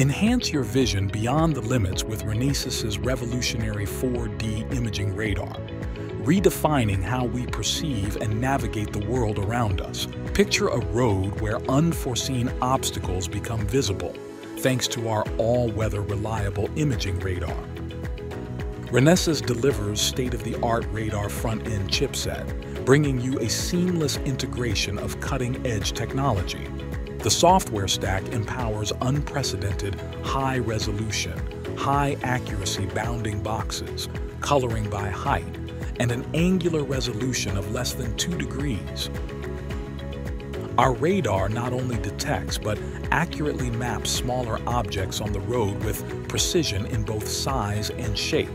Enhance your vision beyond the limits with Renesas's revolutionary 4D imaging radar, redefining how we perceive and navigate the world around us. Picture a road where unforeseen obstacles become visible thanks to our all-weather reliable imaging radar. Renesas delivers state-of-the-art radar front-end chipset, bringing you a seamless integration of cutting-edge technology. The software stack empowers unprecedented high-resolution, high-accuracy bounding boxes, coloring by height, and an angular resolution of less than 2 degrees. Our radar not only detects but accurately maps smaller objects on the road with precision in both size and shape.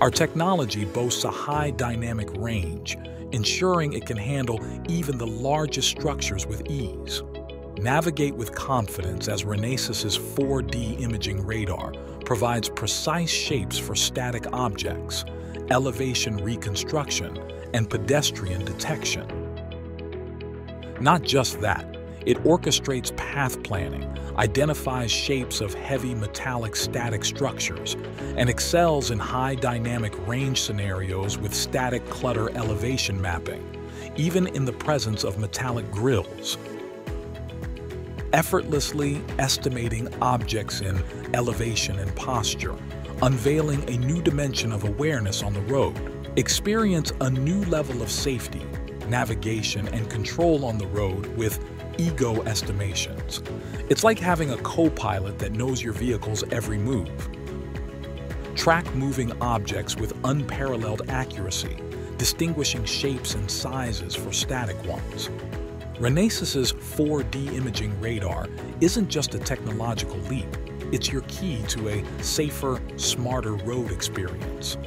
Our technology boasts a high dynamic range, ensuring it can handle even the largest structures with ease. Navigate with confidence as Renesas's 4D imaging radar provides precise shapes for static objects, elevation reconstruction, and pedestrian detection. Not just that, it orchestrates path planning, identifies shapes of heavy metallic static structures, and excels in high dynamic range scenarios with static clutter elevation mapping, even in the presence of metallic grills. Effortlessly estimating objects in elevation and posture, unveiling a new dimension of awareness on the road. Experience a new level of safety, navigation, and control on the road with ego estimations. It's like having a co-pilot that knows your vehicle's every move. Track moving objects with unparalleled accuracy, distinguishing shapes and sizes for static ones. Renesas's 4D imaging radar isn't just a technological leap, it's your key to a safer, smarter road experience.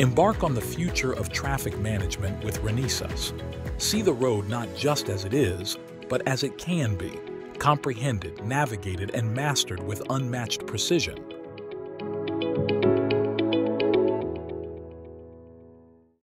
Embark on the future of traffic management with Renesas. See the road not just as it is, but as it can be, comprehended, navigated, and mastered with unmatched precision.